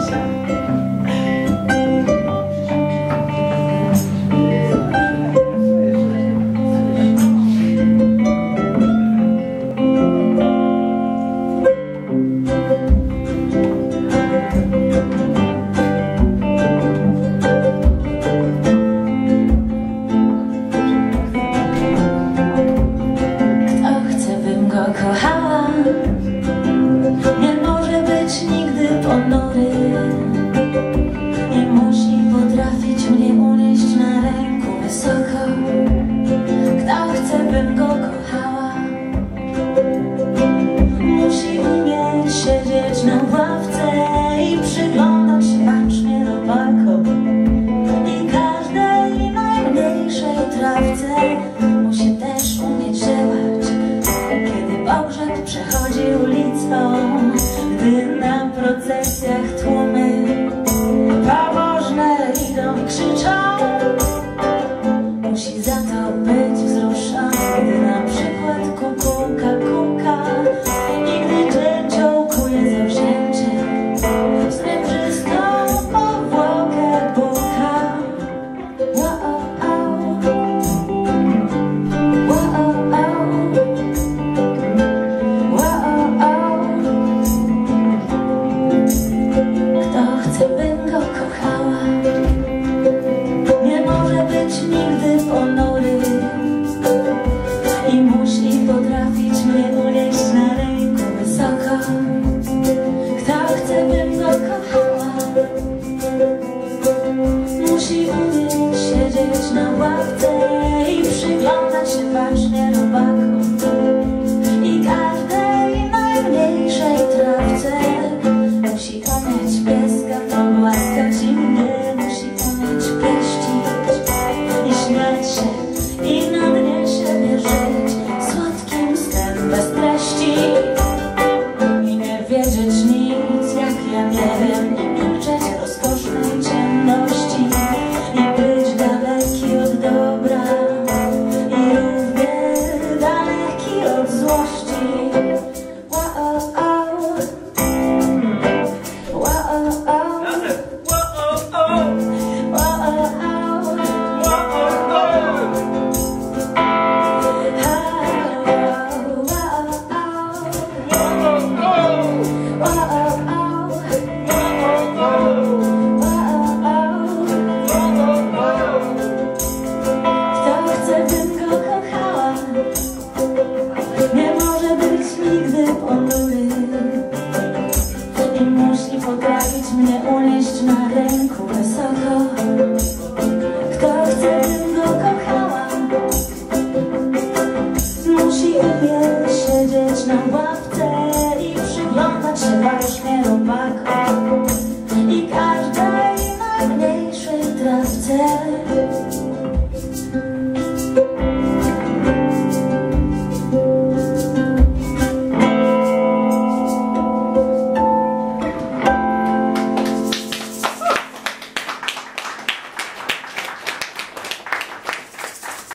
myself. być nigdy ponury. I musi potrafić mnie uleść na ręku wysoka, Kto chce, bym go kochała? Musi umieć siedzieć na ławce I przyglądać się bacznie you. just there's no after.